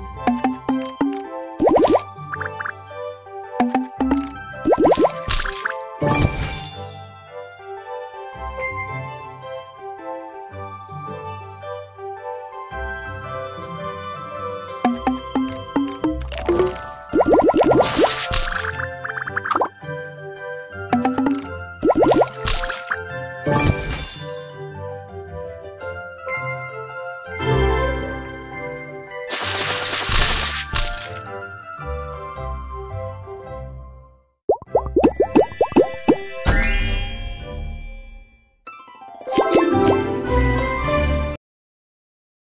you.